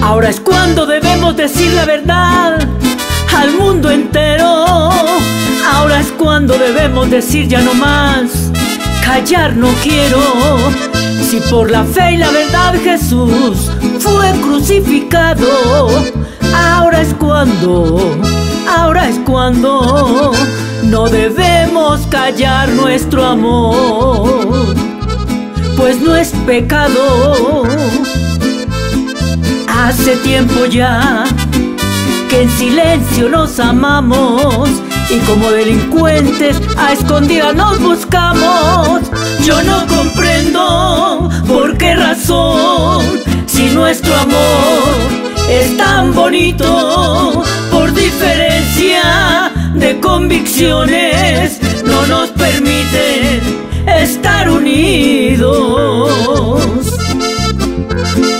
Ahora es cuando debemos decir la verdad al mundo entero. Ahora es cuando debemos decir ya no más, callar no quiero. Si por la fe y la verdad Jesús fue crucificado, ahora es cuando, ahora es cuando no debemos callar nuestro amor, pues no es pecado. Hace tiempo ya que en silencio nos amamos y como delincuentes a escondidas nos buscamos. Yo no nuestro amor es tan bonito, por diferencia de convicciones, no nos permiten estar unidos.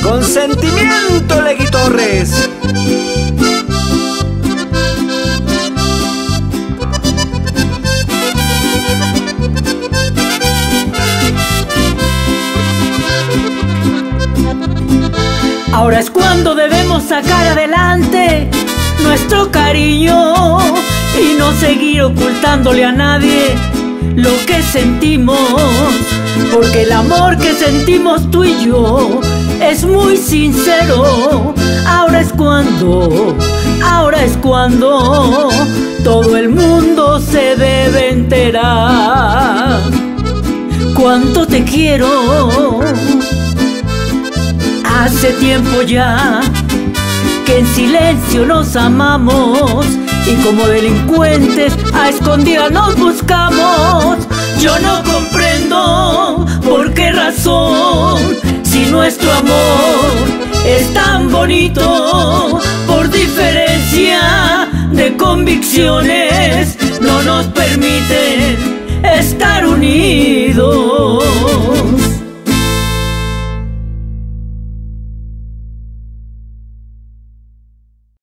Con sentimiento, Legui Ahora es cuando debemos sacar adelante nuestro cariño y no seguir ocultándole a nadie lo que sentimos, porque el amor que sentimos tú y yo es muy sincero. Ahora es cuando, ahora es cuando todo el mundo se debe enterar. Cuánto te quiero. Hace tiempo ya que en silencio nos amamos y como delincuentes a escondidas nos buscamos. Yo no comprendo por qué razón, si nuestro amor es tan bonito, por diferencia de convicciones no nos permiten